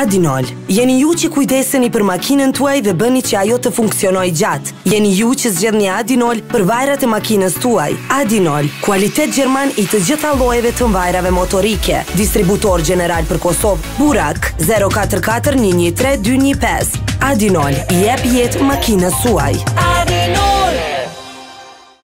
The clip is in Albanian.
Adinol, jeni ju që kujdeseni për makinën tuaj dhe bëni që ajo të funksionojë gjatë. Jeni ju që zgjedhni Adinol për vajrat e makinës tuaj. Adinol, kualitet gjerman i të gjitha llojeve të vajrave motorike. Distributor gjeneral për Kosovë, Burak 044 113 215. Adinol, jep jetë makinës tuaj. Adinol!